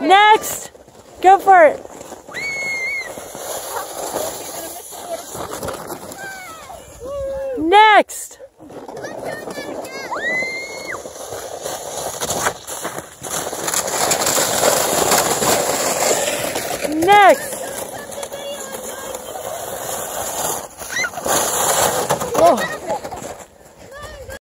Next! Go for it! Next! Next!